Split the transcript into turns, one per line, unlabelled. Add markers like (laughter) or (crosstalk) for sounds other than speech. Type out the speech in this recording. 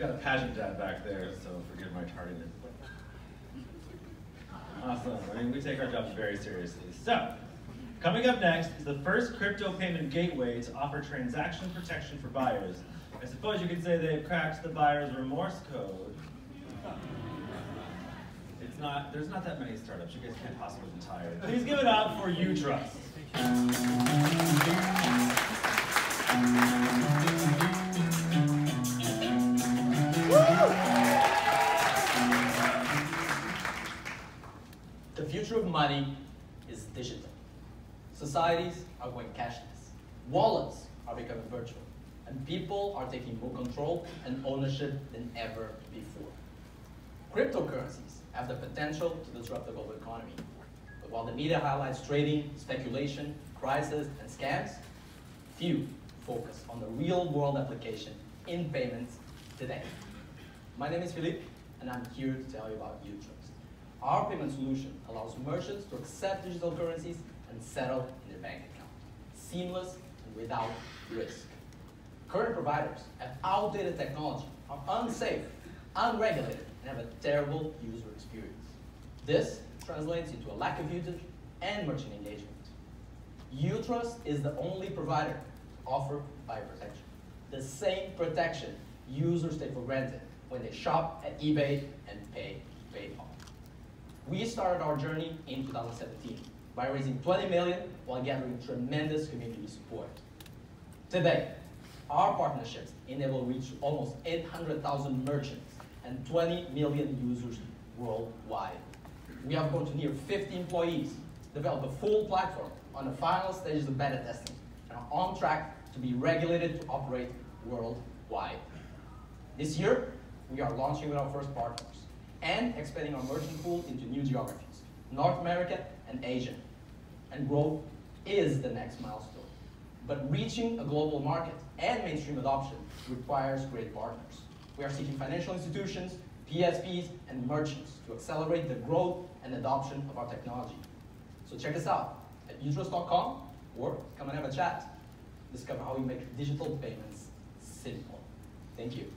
got a pageant dad back there, so forgive my tardiness. (laughs) Awesome. I mean, we take our jobs very seriously. So, coming up next is the first crypto payment gateway to offer transaction protection for buyers. I suppose you could say they've cracked the buyer's remorse code. It's not, there's not that many startups. You guys can't possibly be tired. Please give it up for UTrust.
The future of money is digital. Societies are going cashless. Wallets are becoming virtual. And people are taking more control and ownership than ever before. Cryptocurrencies have the potential to disrupt the global economy. But while the media highlights trading, speculation, crisis, and scams, few focus on the real world application in payments today. My name is Philippe, and I'm here to tell you about UTrust. Our payment solution allows merchants to accept digital currencies and settle in their bank account, seamless and without risk. Current providers have outdated technology, are unsafe, unregulated, and have a terrible user experience. This translates into a lack of usage and merchant engagement. UTrust is the only provider to offer buyer protection. The same protection users take for granted when they shop at eBay and pay PayPal. We started our journey in 2017 by raising 20 million while gathering tremendous community support. Today, our partnerships enable reach almost 800,000 merchants and 20 million users worldwide. We have grown to near 50 employees, developed a full platform on the final stages of beta testing, and are on track to be regulated to operate worldwide. This year, we are launching with our first partners and expanding our merchant pool into new geographies, North America and Asia. And growth is the next milestone. But reaching a global market and mainstream adoption requires great partners. We are seeking financial institutions, PSPs, and merchants to accelerate the growth and adoption of our technology. So check us out at utrust.com or come and have a chat. Discover how we make digital payments simple. Thank you.